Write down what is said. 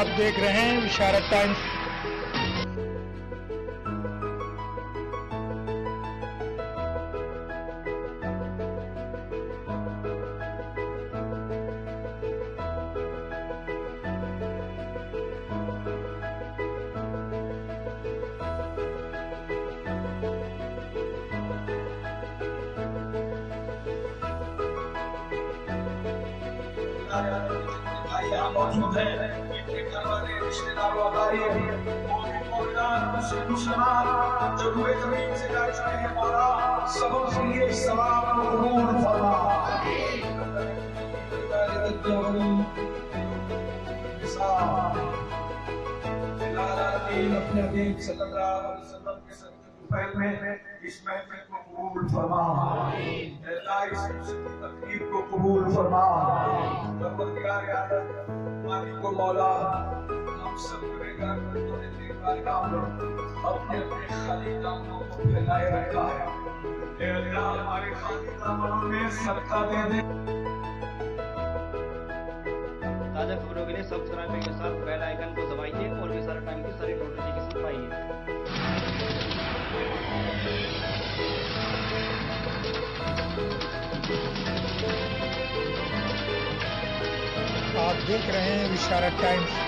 آپ دیکھ رہے ہیں اشارت ٹائمز Thank you. قبول فرما تقریب کو قبول فرما ہماری کو مولا ہم سب نے کام اپنے اپنے خالی داموں کو پھیلائے رکھا ہے اے اللہ، ہمارے خالی داموں میں صدقہ دے دے۔ تازہ خبروں کے لیے کے ساتھ بیل آئیکن کو دبائیے اور سارا آپ دیکھ رہے ہیں وشارت ٹائمز۔